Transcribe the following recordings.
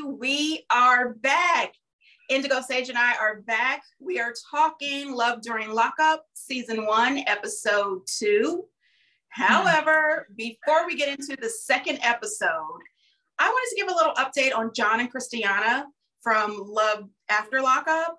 We are back. Indigo Sage and I are back. We are talking Love During Lockup, Season 1, Episode 2. However, before we get into the second episode, I wanted to give a little update on John and Christiana from Love After Lockup.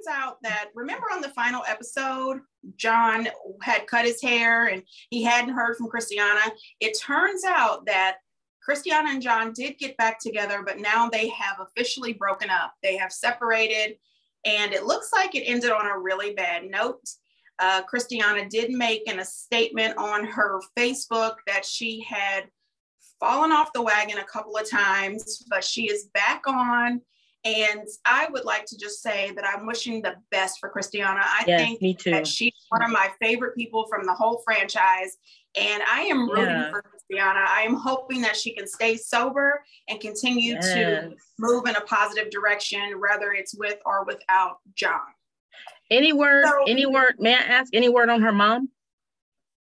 Turns out that, remember on the final episode, John had cut his hair and he hadn't heard from Christiana. It turns out that Christiana and John did get back together, but now they have officially broken up. They have separated, and it looks like it ended on a really bad note. Uh, Christiana did make in a statement on her Facebook that she had fallen off the wagon a couple of times, but she is back on. And I would like to just say that I'm wishing the best for Christiana. I Yes, think me too. that she's one of my favorite people from the whole franchise. And I am rooting Yeah. for Christiana. I am hoping that she can stay sober and continue to move in a positive direction, whether it's with or without John. Any word, So- any word, may I ask any word on her mom?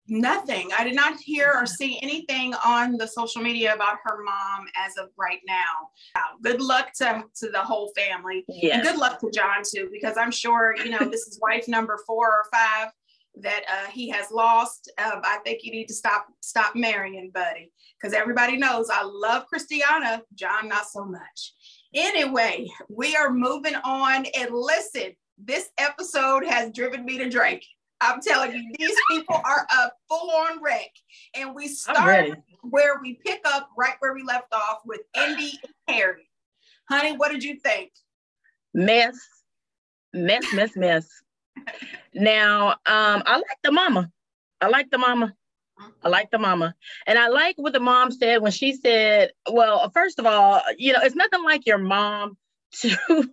Nothing. I did not hear or see anything on the social media about her mom as of right now. Wow. Good luck to, to the whole family. And good luck to John too, because I'm sure, you know, this is wife number four or five that uh, he has lost. Um, I think you need to stop stop marrying, buddy, because everybody knows I love Christiana, John not so much. Anyway, we are moving on. And listen, this episode has driven me to drink. I'm telling you, these people are a full-on wreck. And we start where we pick up right where we left off with Indie and Harry. Honey, what did you think? Mess, mess, mess, mess. Now, um, I like the mama. I like the mama. I like the mama. And I like what the mom said when she said, well, first of all, you know, it's nothing like your mom to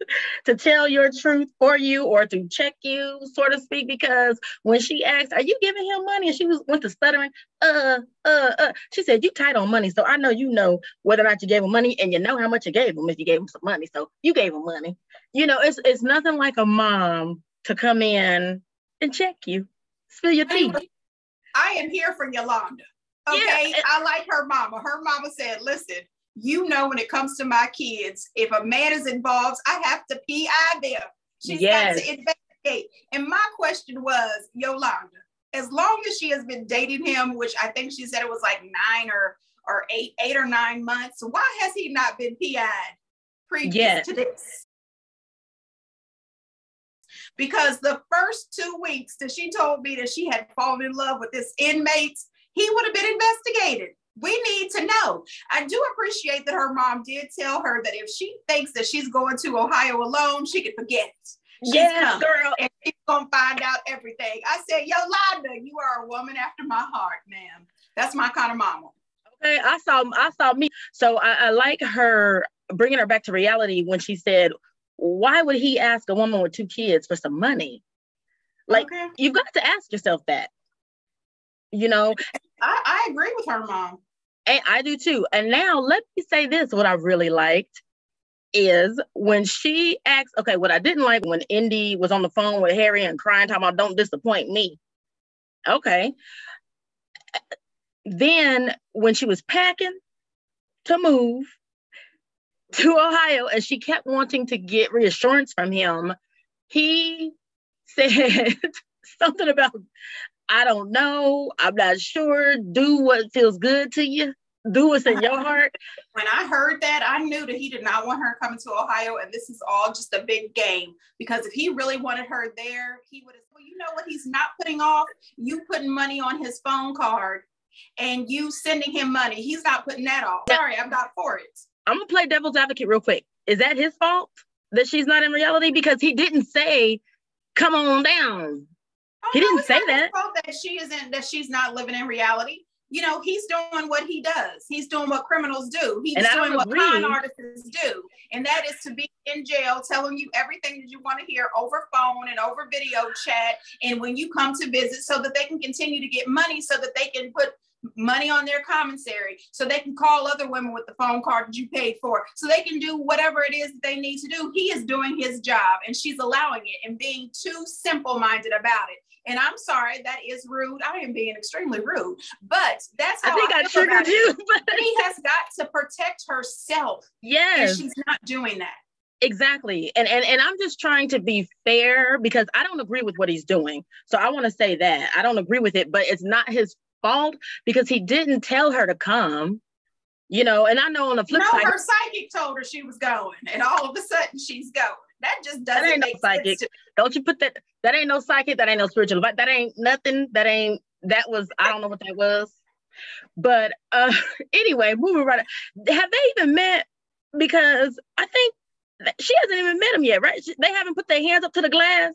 to tell your truth for you or to check you, so to speak, because when she asked, Are you giving him money? And she was went to stuttering, uh, uh, uh. She said, You tight on money. So I know you know whether or not you gave him money and you know how much you gave him if you gave him some money. So you gave him money. You know, it's it's nothing like a mom to come in and check you, spill your tea. I am here for Yolanda. Okay. Yeah. I like her mama. Her mama said, listen, you know, when it comes to my kids, if a man is involved, I have to PI them. She's Yes. got to investigate. And my question was, Yolanda, as long as she has been dating him, which I think she said it was like nine or or eight, eight or nine months, why has he not been PI'd previous Yes. to this? Because the first two weeks that she told me that she had fallen in love with this inmate, he would have been investigated. We need to know. I do appreciate that her mom did tell her that if she thinks that she's going to Ohio alone, she can forget it. She's Yes, coming, girl. and she's gonna find out everything. I said, Yolanda, you are a woman after my heart, ma'am. That's my kind of mama. Okay, I saw I saw me. So I, I like her bringing her back to reality when she said, "Why would he ask a woman with two kids for some money?" Like okay. you've got to ask yourself that. You know, I, I agree with her mom. And I do too. And now let me say this: what I really liked is when she asked. Okay, what I didn't like when Indie was on the phone with Harry and crying, talking about "Don't disappoint me." Okay. Then when she was packing to move to Ohio and she kept wanting to get reassurance from him, he said something about, I don't know, I'm not sure, do what feels good to you, do what's in your heart. When I heard that, I knew that he did not want her coming to Ohio, and this is all just a big game. Because if he really wanted her there, he would have. Well, you know what? He's not putting off you putting money on his phone card, and you sending him money. He's not putting that off. Sorry, I'm not for it. I'm gonna play devil's advocate real quick. Is that his fault that she's not in reality? Because he didn't say, come on down. Oh, He didn't it's say that. that she isn't that she's not living in reality. You know, he's doing what he does. He's doing what criminals do. He's And doing what agree. con artists do, and that is to be in jail, telling you everything that you want to hear over phone and over video chat, and when you come to visit, so that they can continue to get money, so that they can put money on their commissary so they can call other women with the phone card that you paid for so they can do whatever it is that they need to do. He is doing his job and she's allowing it and being too simple minded about it. And i'm sorry that is rude. I am being extremely rude but that's how i think i, I triggered you but he has got to protect herself yes. and she's not doing that. Exactly. And, and and i'm just trying to be fair because i don't agree with what he's doing. So i want to say that. I don't agree with it but it's not his fault because he didn't tell her to come. You know, and I know on the flip no, side, her psychic told her she was going, and all of a sudden she's going. That just doesn't that ain't no psychic. Don't you put that? That ain't no psychic. That ain't no spiritual. But that ain't nothing. That ain't. That was. I don't know what that was. But uh anyway, moving right. Have they even met? Because I think she hasn't even met him yet, right? They haven't put their hands up to the glass.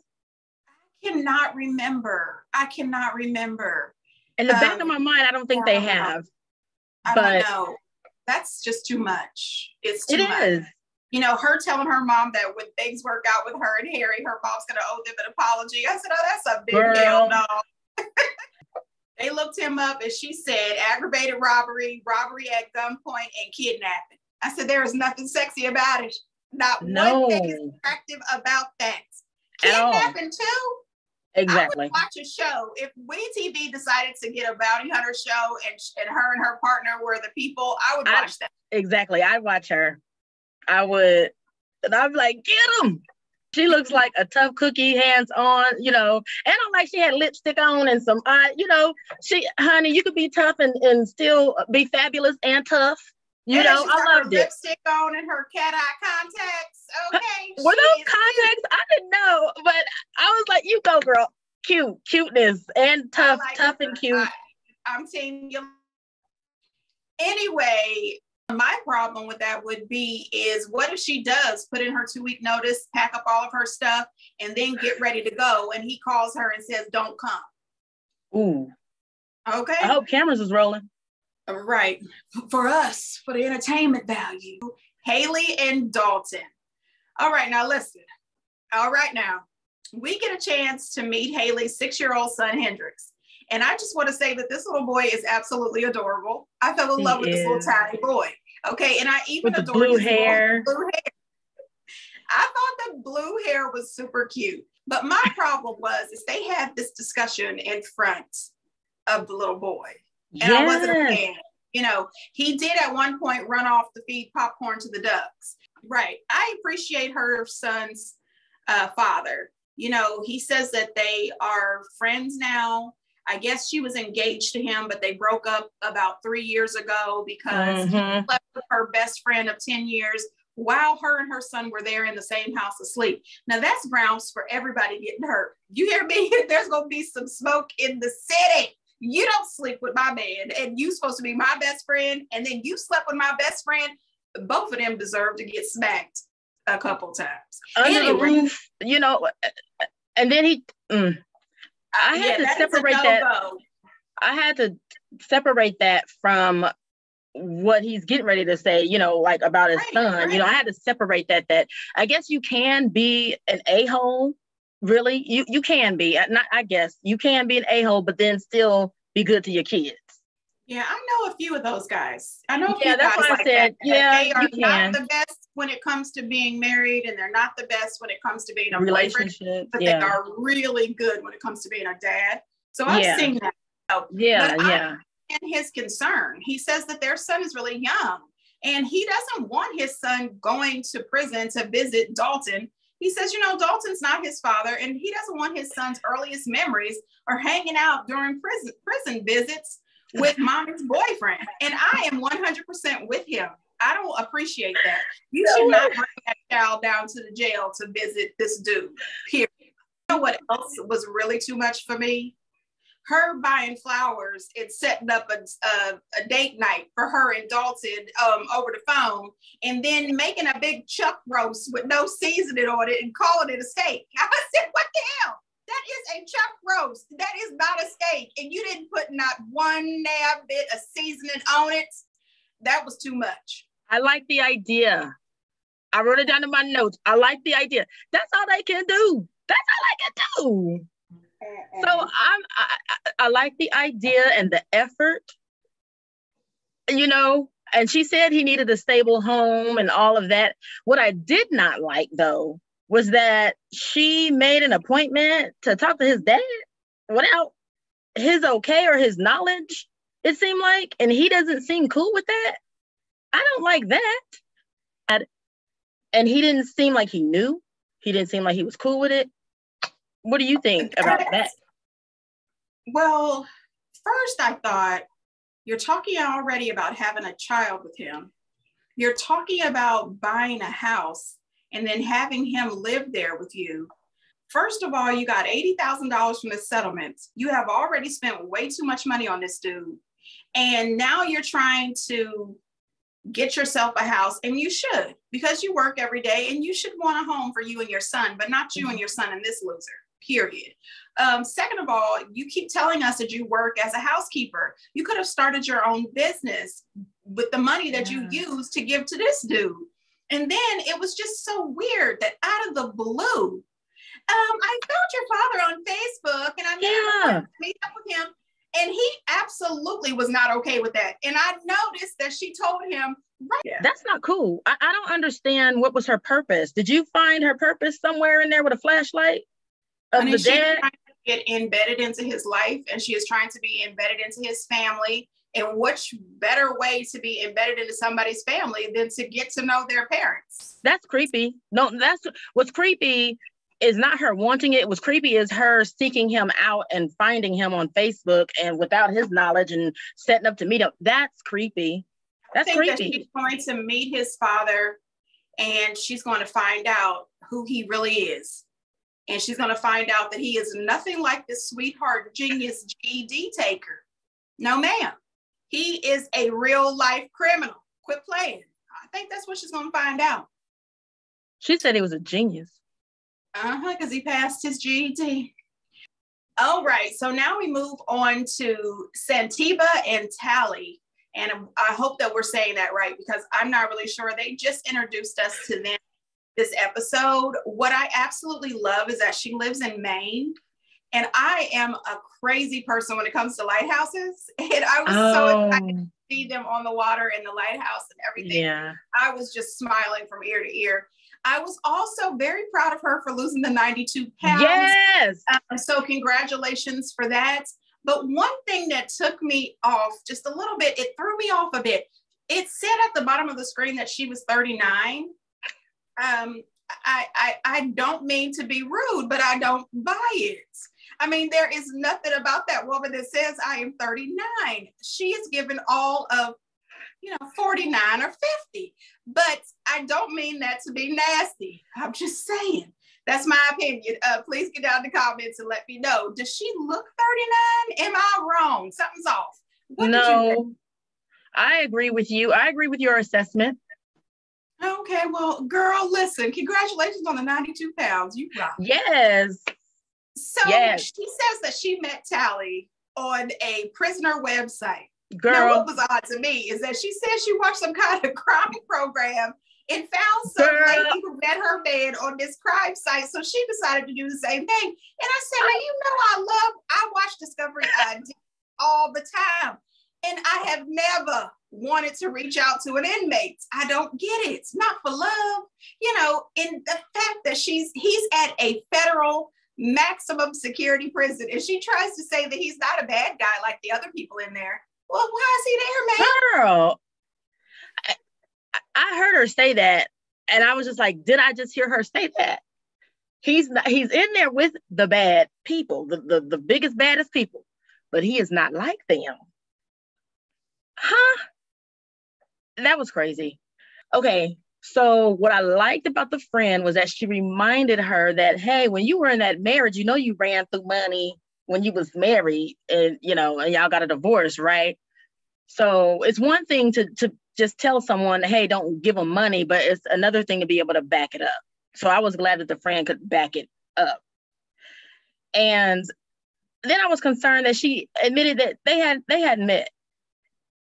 I cannot remember. I cannot remember. In the um, back of um, my mind, I don't think they have. I but don't know. That's just too much. It's too it much. Is. You know, her telling her mom that when things work out with her and Harry, her mom's gonna owe them an apology. I said, Oh, that's a big Girl. deal, no. they looked him up and she said aggravated robbery, robbery at gunpoint, and kidnapping. I said, There is nothing sexy about it. Not no. one thing is attractive about that. Kidnapping too. Exactly. I would watch a show if WeTV decided to get a bounty hunter show and and her and her partner were the people. I would watch I, that. Exactly. I'd watch her. I would, and I'm like, get them. She looks like a tough cookie, hands on, you know. And I'm like, she had lipstick on and some, uh, you know, she, honey, you could be tough and, and still be fabulous and tough. You and know, I loved it. Lipstick on and her cat eye contacts. Okay. Were those contacts? I didn't know, but I was like, you go, girl. Cute, cuteness, and oh tough, like tough her. and cute. I, seeing you. Anyway, my problem with that would be is what if she does put in her two week notice, pack up all of her stuff, and then get ready to go, and he calls her and says, "Don't come." Ooh. Okay. I hope cameras is rolling. Right. For us, for the entertainment value, Haley and Dalton. All right, now listen. All right, now we get a chance to meet Haley's six year old son, Hendrix. And I just want to say that this little boy is absolutely adorable. I fell in he love with is. this little tiny boy. Okay. And I even with adore blue hair. blue hair. I thought that blue hair was super cute. But my problem was is they had this discussion in front of the little boy and yes. I wasn't a fan. You know, he did at one point run off to feed popcorn to the ducks. Right. I appreciate her son's uh, father. You know, he says that they are friends now. I guess she was engaged to him, but they broke up about three years ago because mm-hmm. left with her best friend of 10 years while her and her son were there in the same house asleep. Now that's grounds for everybody getting hurt. You hear me? There's going to be some smoke in the city you don't sleep with my man and you supposed to be my best friend and then you slept with my best friend both of them deserve to get smacked a couple times under anyway, the roof you know and then he mm, i had yeah, to separate that i had to separate that from what he's getting ready to say, you know, like about his right, son. Right. You know, I had to separate that. That I guess you can be an a hole really you you can be not i guess you can be an a-hole but then still be good to your kids yeah i know a few of those guys. I know yeah that's what like i said that. yeah they are not the best when it comes to being married and they're not the best when it comes to being a relationship but yeah. they are really good when it comes to being a dad. So i've yeah. seen that. Yeah yeah. and his concern. He says that their son is really young and he doesn't want his son going to prison to visit dalton. He says, you know, Dalton's not his father, and he doesn't want his son's earliest memories or hanging out during prison prison visits with mommy's boyfriend. And I am 100% with him. I don't appreciate that. You should not bring that child down to the jail to visit this dude. Period. You know what else was really too much for me? her buying flowers and setting up a, a, a, date night for her and Dalton um, over the phone, and then making a big chuck roast with no seasoning on it and calling it a steak. I said, "What the hell? That is a chuck roast. That is not a steak, and you didn't put not one nab bit of seasoning on it. That was too much." I like the idea. I wrote it down in my notes. I like the idea. That's all they can do. That's all I can do. So I'm I, I like the idea and the effort, you know, and she said he needed a stable home and all of that. What I did not like though was that she made an appointment to talk to his dad without his okay or his knowledge, it seemed like, and he doesn't seem cool with that. I don't like that. And he didn't seem like he knew. He didn't seem like he was cool with it. What do you think about that? Well, first I thought you're talking already about having a child with him. You're talking about buying a house and then having him live there with you. First of all, you got $80,000 from the settlement. You have already spent way too much money on this dude. And now you're trying to get yourself a house, and you should because you work every day and you should want a home for you and your son, but not you and your son and this loser, period. Um, second of all, you keep telling us that you work as a housekeeper. You could have started your own business with the money that yeah. you used to give to this dude. And then it was just so weird that out of the blue, um, I found your father on Facebook and I yeah. meet up with him. And he absolutely was not okay with that. And I noticed that she told him, right. That's not cool. I, I don't understand what was her purpose. Did you find her purpose somewhere in there with a flashlight of the dad? Get embedded into his life and she is trying to be embedded into his family and which better way to be embedded into somebody's family than to get to know their parents? That's creepy. No, that's what's creepy is not her wanting it. What's creepy is her seeking him out and finding him on Facebook and without his knowledge and setting up to meet him. That's creepy. That's creepy. That she's going to meet his father and she's going to find out who he really is. And she's going to find out that he is nothing like this sweetheart genius GED taker. No, ma'am. He is a real life criminal. Quit playing. I think that's what she's going to find out. She said he was a genius. Uh huh, because he passed his GED. All right, so now we move on to Santiba and Tally. And I hope that we're saying that right because I'm not really sure. They just introduced us to them this episode. What I absolutely love is that she lives in Maine. And I am a crazy person when it comes to lighthouses. And I was oh. so excited to see them on the water in the lighthouse and everything. Yeah. I was just smiling from ear to ear. I was also very proud of her for losing the 92 pounds. Yes. Um, so congratulations for that. But one thing that took me off just a little bit, it threw me off a bit. It said at the bottom of the screen that she was 39. Um, I, I, I don't mean to be rude, but I don't buy it. I mean, there is nothing about that woman that says I am 39. She is given all of, you know, 49 or 50. But I don't mean that to be nasty. I'm just saying. That's my opinion. Uh, please get down in the comments and let me know. Does she look 39? Am I wrong? Something's off. What no, I agree with you. I agree with your assessment. Okay, well, girl, listen, congratulations on the 92 pounds. You rock. Yes. So yes. she says that she met Tally on a prisoner website. Girl. Now, what was odd to me is that she said she watched some kind of crime program and found some Girl. lady who met her man on this crime site. So she decided to do the same thing. And I said, well, you know, I love, I watch Discovery ID all the time. And I have never wanted to reach out to an inmate. I don't get it. It's not for love. You know, in the fact that she's he's at a federal maximum security prison and she tries to say that he's not a bad guy like the other people in there. Well, why is he there, man? Girl, I, I heard her say that, and I was just like, did I just hear her say that? He's not, he's in there with the bad people, the, the, the biggest, baddest people, but he is not like them. Huh? That was crazy. Okay, so what I liked about the friend was that she reminded her that, hey, when you were in that marriage, you know you ran through money when you was married and you know and y'all got a divorce right? So it's one thing to to just tell someone hey don't give them money but it's another thing to be able to back it up. So i was glad that the friend could back it up. And then i was concerned that she admitted that they had they had met.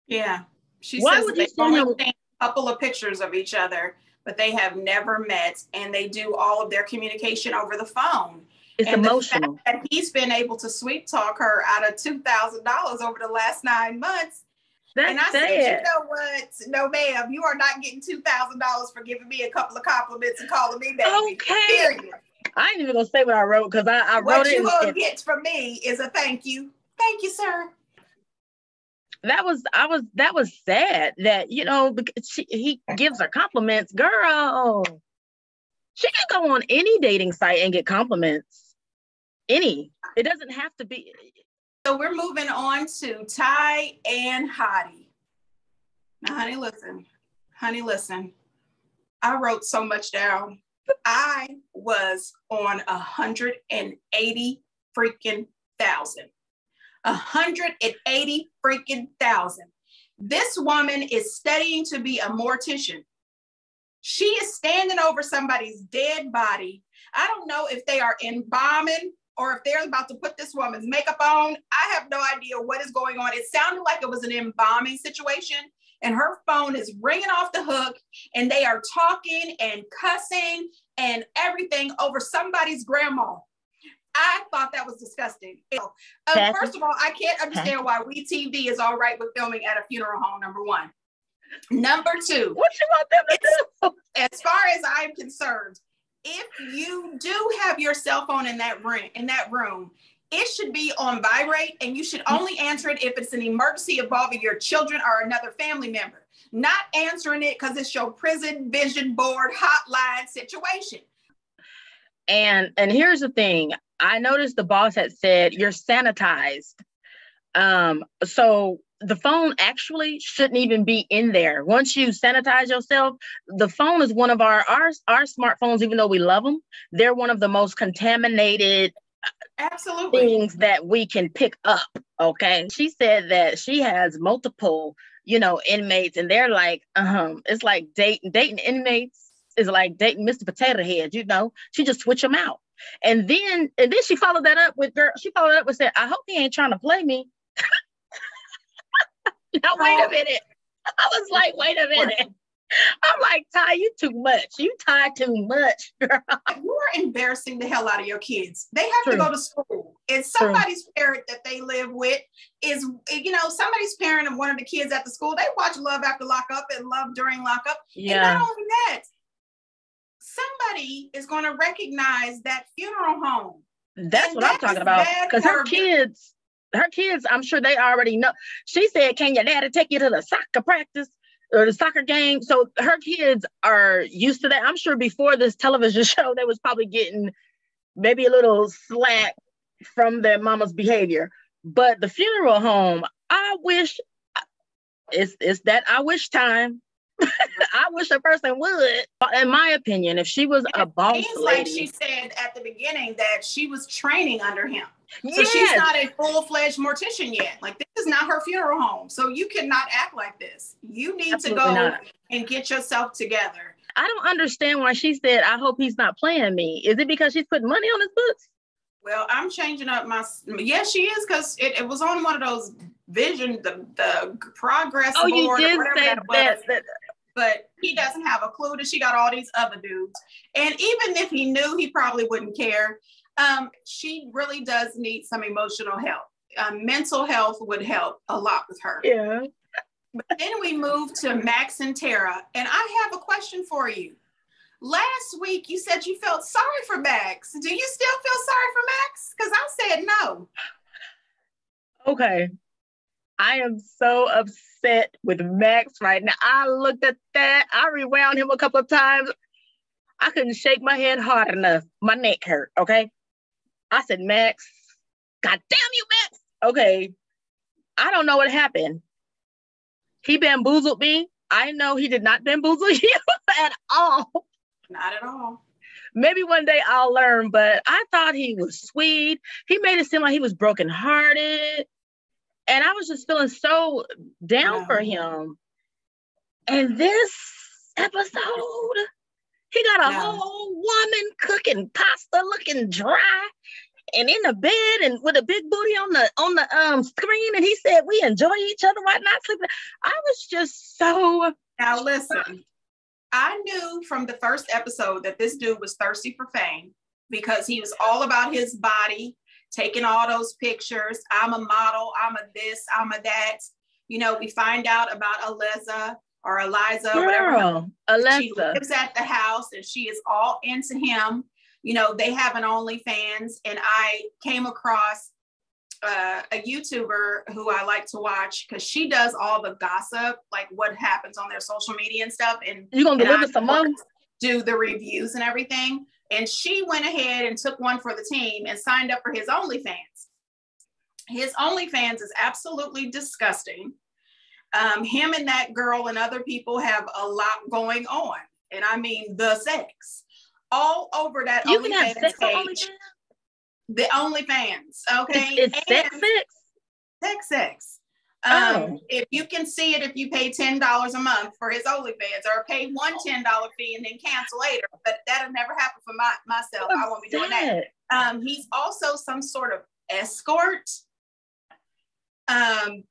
Yeah. She Why says would him- a couple of pictures of each other but they have never met and they do all of their communication over the phone it's and emotional. that he's been able to sweet talk her out of two thousand dollars over the last nine months. That's and I sad. said, you know what? No, ma'am, you are not getting two thousand dollars for giving me a couple of compliments and calling me baby. Okay. Period. I ain't even gonna say what I wrote because I, I wrote What it. you gonna and- get from me is a thank you. Thank you, sir. That was I was that was sad that you know because she, he gives her compliments, girl. She can go on any dating site and get compliments. Any. It doesn't have to be. So we're moving on to Tai and Hottie. Now, honey, listen. Honey, listen. I wrote so much down. I was on a hundred and eighty freaking thousand. A hundred and eighty freaking thousand. This woman is studying to be a mortician. She is standing over somebody's dead body. I don't know if they are embalming or if they're about to put this woman's makeup on. I have no idea what is going on. It sounded like it was an embalming situation, and her phone is ringing off the hook, and they are talking and cussing and everything over somebody's grandma. I thought that was disgusting. Kathy? Um, first of all, I can't understand why We TV is all right with filming at a funeral home. Number one. Number two, What you want them to do? as far as I'm concerned, if you do have your cell phone in that room, in that room, it should be on vibrate, and you should mm. only answer it if it's an emergency involving your children or another family member. Not answering it because it's your prison vision board hotline situation. And and here's the thing. I noticed the boss had said you're sanitized. Um, so the phone actually shouldn't even be in there. Once you sanitize yourself, the phone is one of our our our smartphones, even though we love them, they're one of the most contaminated Absolutely. things that we can pick up. Okay. She said that she has multiple, you know, inmates, and they're like, um, it's like dating dating inmates is like dating Mr. Potato Head, you know. She just switch them out. And then and then she followed that up with girl, she followed up with said, I hope he ain't trying to play me. now wait a minute. I was like, wait a minute. I'm like, Tai, you too much. You tie too much, girl. You are embarrassing the hell out of your kids. They have True. to go to school. And somebody's parent that they live with is, you know, somebody's parent of one of the kids at the school. They watch Love After Lockup and Love During Lockup. And Yeah. not only that, somebody is going to recognize that funeral home. That's And what I'm talking about. Because her kids, her kids, I'm sure they already know. She said, Can your daddy take you to the soccer practice or the soccer game? So her kids are used to that. I'm sure before this television show, they was probably getting maybe a little slack from their mama's behavior. But the funeral home, I wish it's it's that I wish time. I wish a person would. In my opinion, if she was a boss Seems like she said at the beginning that she was training under him. So she's not a full-fledged mortician yet. Like this is not her funeral home. So you cannot act like this. You need Absolutely to go not. and get yourself together. I don't understand why she said, I hope he's not playing me. Is it because she's putting money on his books? Well, I'm changing up my. Yes, she is because it, it was on one of those vision, the the progress Oh, you did say that that. But he doesn't have a clue that she got all these other dudes. And even if he knew, he probably wouldn't care. Um, she really does need some emotional help. Um, mental health would help a lot with her. yeah. But then we move to Max and Tara. And I have a question for you. Last week you said you felt sorry for Max. Do you still feel sorry for Max? Because I said no. Okay. I am so upset with Max right now. I looked at that. I rewound him a couple of times. I couldn't shake my head hard enough. My neck hurt. Okay. I said, Max, God damn you, Max. Okay. I don't know what happened. He bamboozled me. I know he did not bamboozle you at all. Not at all. maybe one day I'll learn, but I thought he was sweet. He made it seem like he was brokenhearted. And I was just feeling so down for him. And this episode, he got a No. whole woman cooking pasta looking dry and in the bed and with a big booty on the on the um screen. And he said, We enjoy each other, why not sleep? I was just so Now listen, I knew from the first episode that this dude was thirsty for fame because he was all about his body, taking all those pictures. I'm a model, I'm a this, I'm a that. You know, we find out about Eliza or Eliza, Girl, whatever. She lives at the house and she is all into him. You know, they have an OnlyFans, and I came across uh, a YouTuber who I like to watch because she does all the gossip, like what happens on their social media and stuff. And you're gonna and deliver I some more? do the reviews and everything. And she went ahead and took one for the team and signed up for his OnlyFans. His OnlyFans is absolutely disgusting. Um, him and that girl and other people have a lot going on. And I mean the sex. All over that You can have OnlyFans sex on page. OnlyFans? The OnlyFans, okay? It's, it's sex sex? sex sex. Um, Oh. If you can see it, if you pay ten dollars a month for his OnlyFans, or pay one ten dollar fee and then cancel later, but that'll never happen for my myself. I won't be doing that. Um, he's also some sort of escort. Um,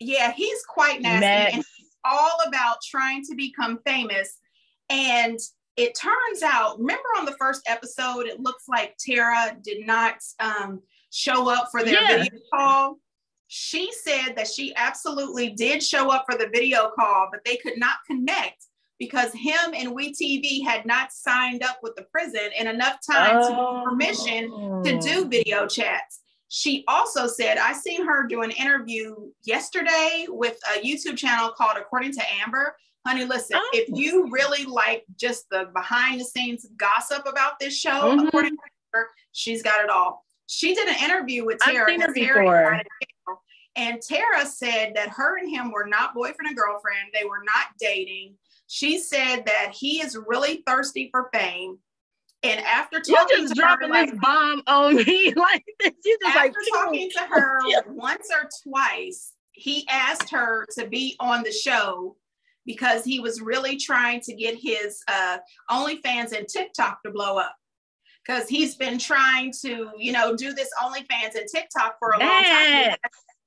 yeah, he's quite nasty, Max. and he's all about trying to become famous. And it turns out, remember on the first episode, it looks like Tara did not um, show up for their Yeah. video call. She said that she absolutely did show up for the video call, but they could not connect because him and WeTV had not signed up with the prison in enough time to get permission to Oh. do video chats. She also said, I seen her do an interview yesterday with a YouTube channel called According to Amber. Honey, listen, Oh. if you really like just the behind the scenes gossip about this show, Mhm. according to Amber, she's got it all. She did an interview with Tara. I've seen her before. got in jail, And Tara said that her and him were not boyfriend and girlfriend. They were not dating. She said that he is really thirsty for fame. And after talking just to her, dropping like, this bomb on me like this. You just like after talking to her Yeah. once or twice, he asked her to be on the show because he was really trying to get his uh, OnlyFans and TikTok to blow up. Because he's been trying to, you know, do this OnlyFans and TikTok for a long time,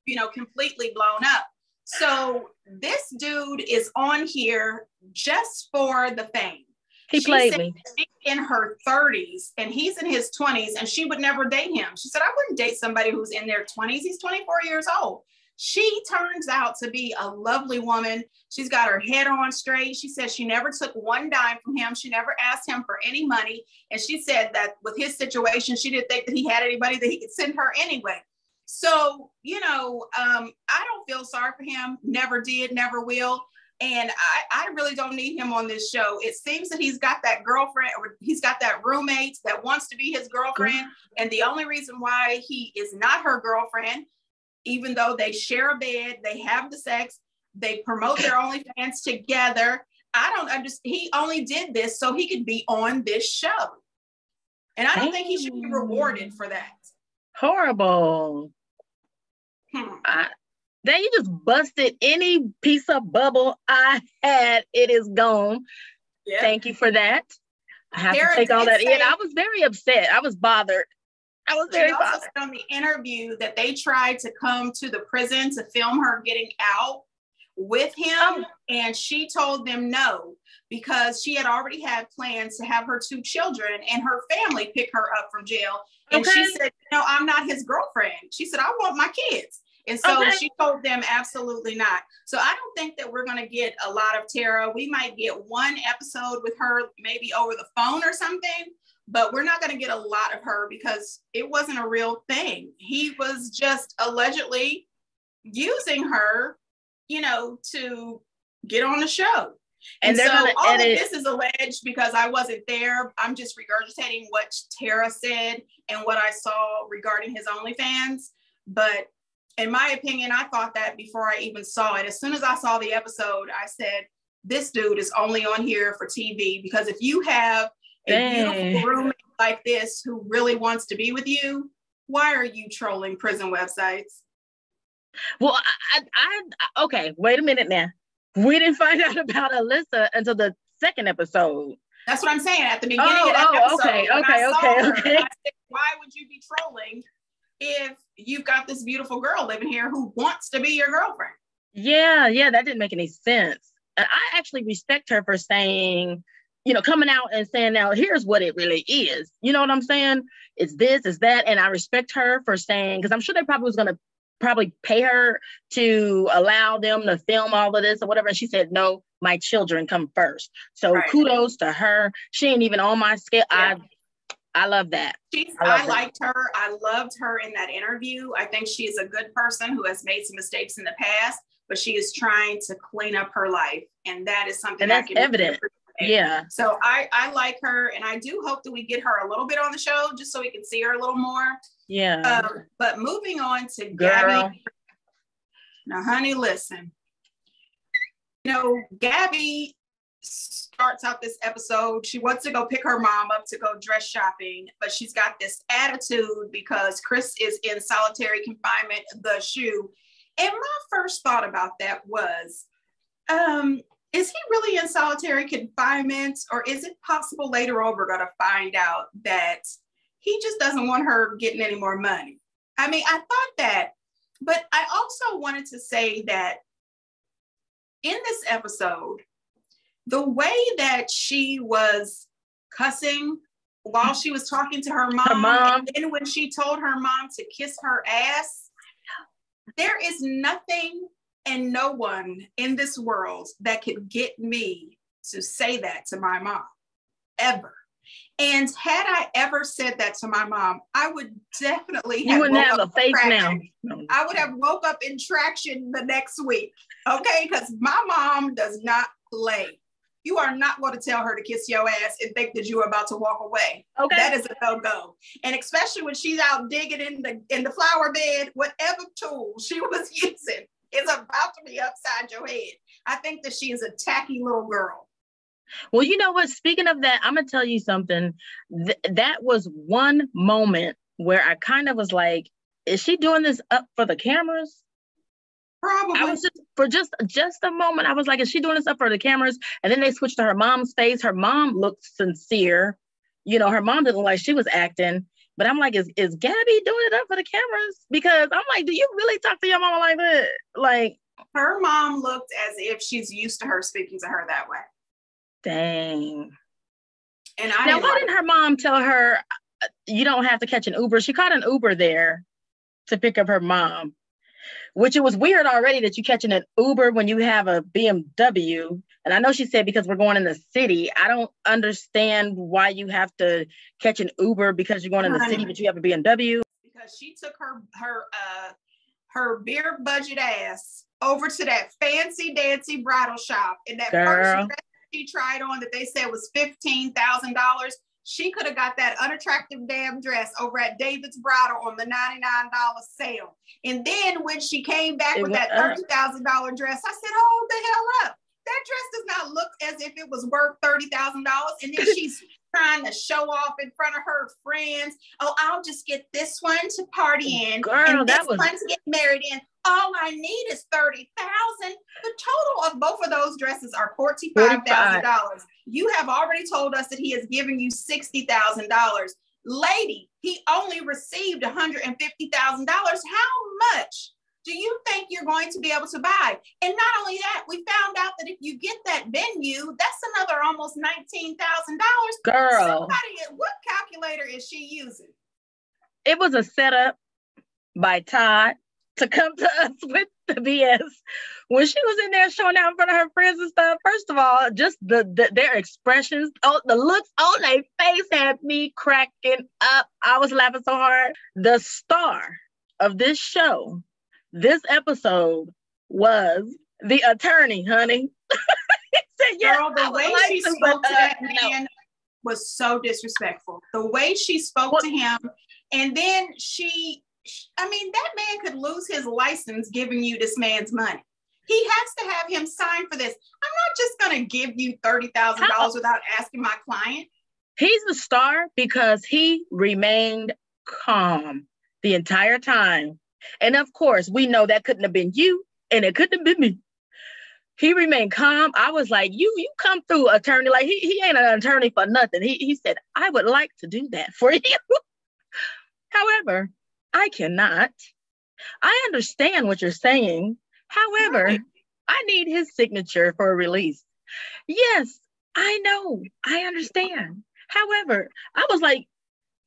you know, completely blown up. So this dude is on here just for the fame. He She played said me. She's in her 30s and he's in his 20s, and she would never date him. She said, I wouldn't date somebody who's in their 20s. He's 24 years old. She turns out to be a lovely woman. She's got her head on straight. She says she never took one dime from him. She never asked him for any money. And she said that with his situation, she didn't think that he had anybody that he could send her anyway. So, you know, um, I don't feel sorry for him. Never did, never will. And I, I really don't need him on this show. It seems that he's got that girlfriend or he's got that roommate that wants to be his girlfriend. And the only reason why he is not her girlfriend, even though they share a bed, they have the sex, they promote their OnlyFans together. I don't understand. He only did this so he could be on this show. And I don't think he should be rewarded for that. Horrible. Hmm. I, then you just busted any piece of bubble I had. It is gone. Yeah. Thank you for that. I have to take all that in. I was very upset. I was bothered. I was She also said on the interview that they tried to come to the prison to film her getting out with him, Oh. and she told them no because she had already had plans to have her two children and her family pick her up from jail. And she said, "No, I'm not his girlfriend." She said, "I want my kids." And so Okay. she told them absolutely not. So I don't think that we're going to get a lot of Tara. We might get one episode with her, maybe over the phone or something, but we're not going to get a lot of her because it wasn't a real thing. He was just allegedly using her, you know, to get on the show. And And, so all edit- of this is alleged because I wasn't there. I'm just regurgitating what Tara said and what I saw regarding his OnlyFans. But in my opinion, I thought that before I even saw it. As soon as I saw the episode, I said, this dude is only on here for TV because if you have a beautiful roommate like this who really wants to be with you, why are you trolling prison websites? Well, I, I, okay, wait a minute now. We didn't find out about Alyssa until the second episode. That's what I'm saying. At the oh, beginning Oh, of that oh, episode, okay, okay, okay, her, okay. Said, why would you be trolling if you've got this beautiful girl living here who wants to be your girlfriend? Yeah, yeah, that didn't make any sense. And I actually respect her for saying, you know, coming out and saying, now here's what it really is. You know what I'm saying? It's this, it's that. And I respect her for saying, because I'm sure they probably was going to probably pay her to allow them to film all of this or whatever. And she said, no, my children come first. So right. kudos to her. She ain't even on my scale. Yeah. I I love that. She's, I, I liked her. I loved her in that interview. I think she's a good person who has made some mistakes in the past, but she is trying to clean up her life. And that is something and that's evident. Yeah. So I, I like her and I do hope that we get her a little bit on the show just so we can see her a little more. Yeah. Um, but moving on to Girl. Gabby. Now, honey, listen. You know, Gabby starts out this episode. She wants to go pick her mom up to go dress shopping, but she's got this attitude because Chris is in solitary confinement, the shoe. And my first thought about that was, um, is he really in solitary confinement, or is it possible later on we're going to find out that he just doesn't want her getting any more money? I mean, I thought that, but I also wanted to say that in this episode, the way that she was cussing while she was talking to her mom, her mom. and then when she told her mom to kiss her ass, there is nothing and no one in this world that could get me to say that to my mom ever. And had I ever said that to my mom, I would definitely you wouldn't have a face now. I would have woke up in traction the next week. Okay, because my mom does not play you are not going to tell her to kiss your ass and think that you are about to walk away. Okay. That is a no-go. And especially when she's out digging in the in the flower bed, whatever tool she was using is about to be upside your head. I think that she is a tacky little girl. Well, you know what? Speaking of that, I'm gonna tell you something. Th- that was one moment where I kind of was like, "Is she doing this up for the cameras?" Probably. I was just for just just a moment. I was like, is she doing this up for the cameras? And then they switched to her mom's face. Her mom looked sincere. You know, her mom didn't look like she was acting. But I'm like, is is Gabby doing it up for the cameras? Because I'm like, do you really talk to your mama like that? Like her mom looked as if she's used to her speaking to her that way. Dang. And I now, why like- didn't her mom tell her uh, you don't have to catch an Uber? She caught an Uber there to pick up her mom which it was weird already that you catching an Uber when you have a BMW. And I know she said because we're going in the city. I don't understand why you have to catch an Uber because you're going in the city, but you have a BMW. Because she took her her uh her beer budget ass over to that fancy dancy bridal shop in that Girl. first dress she tried on that they said was fifteen thousand dollars. She could have got that unattractive damn dress over at David's Bridal on the $99 sale. And then when she came back it with that $30,000 dress, I said, hold the hell up. That dress does not look as if it was worth $30,000. And then she's trying to show off in front of her friends. Oh, I'll just get this one to party in. Girl, and this was... one to get married in all I need is 30,000. The total of both of those dresses are $45,000. You have already told us that he has given you $60,000. Lady, he only received $150,000. How much do you think you're going to be able to buy? And not only that, we found out that if you get that venue, that's another almost $19,000. Girl. Somebody, what calculator is she using? It was a setup by Todd to come to us with the BS when she was in there showing out in front of her friends and stuff. First of all, just the, the their expressions, oh, the looks on their face had me cracking up. I was laughing so hard. The star of this show, this episode was the attorney, honey. said, yeah, Girl, the way like she spoke to that man no. was so disrespectful. The way she spoke well, to him, and then she I mean, that man could lose his license giving you this man's money. He has to have him sign for this. I'm not just going to give you $30,000 without asking my client. He's the star because he remained calm the entire time. And of course, we know that couldn't have been you and it couldn't have been me. He remained calm. I was like, you you come through, attorney. Like he, he ain't an attorney for nothing. He, he said, I would like to do that for you. However, I cannot. I understand what you're saying. However, right. I need his signature for a release. Yes, I know. I understand. However, I was like,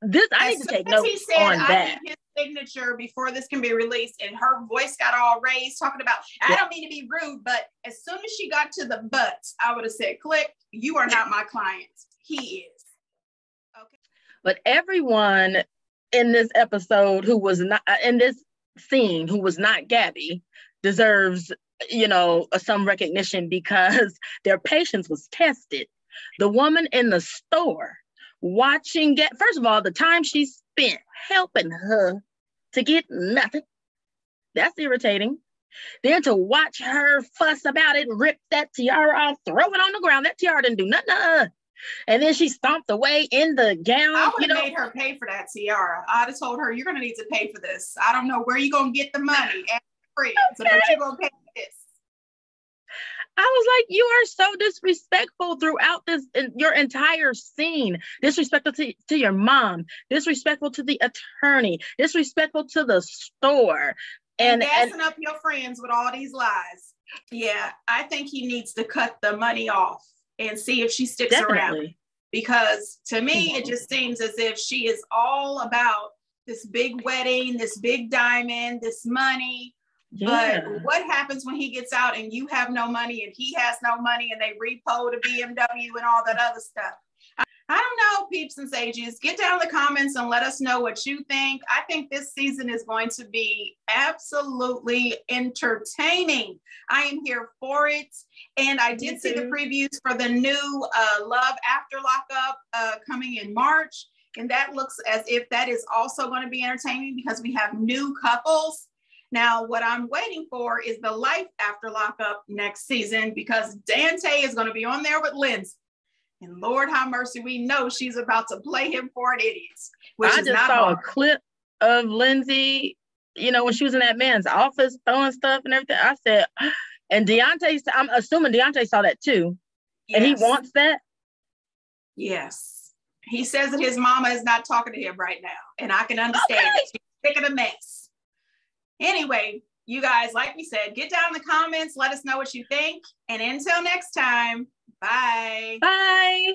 this, I need to take notes on that. his signature before this can be released. And her voice got all raised, talking about, I don't mean to be rude, but as soon as she got to the butts, I would have said, click, you are not my client. He is. Okay. But everyone in this episode who was not uh, in this scene who was not Gabby deserves, you know, some recognition because their patience was tested. The woman in the store watching get first of all the time she spent helping her to get nothing. That's irritating. Then to watch her fuss about it rip that tiara off throw it on the ground. That tiara didn't do nothing and then she stomped away in the gown. I would have you know? made her pay for that tiara. I'd have told her, "You're going to need to pay for this. I don't know where you're going to get the money, and friends, okay. but you're to pay for this." I was like, you are so disrespectful throughout this your entire scene. Disrespectful to, to your mom, disrespectful to the attorney, disrespectful to the store. And, and gassing and, up your friends with all these lies. Yeah, I think he needs to cut the money off and see if she sticks definitely. around. Because to me, it just seems as if she is all about this big wedding, this big diamond, this money, yeah. But what happens when he gets out and you have no money and he has no money and they repo the BMW and all that other stuff? I, I don't know, peeps and sages. Get down in the comments and let us know what you think. I think this season is going to be absolutely entertaining. I am here for it. And I did see the previews for the new uh, Love After Lockup uh, coming in March. And that looks as if that is also going to be entertaining because we have new couples now, what I'm waiting for is the life after lockup next season because Dante is going to be on there with Lindsay. And Lord have mercy, we know she's about to play him for an idiot. Which I just saw hard. a clip of Lindsay, you know, when she was in that man's office throwing stuff and everything. I said, and Deontay, I'm assuming Deontay saw that too. Yes. And he wants that. Yes. He says that his mama is not talking to him right now. And I can understand okay. it. She's of the mess. Anyway, you guys, like we said, get down in the comments. Let us know what you think. And until next time, bye. Bye.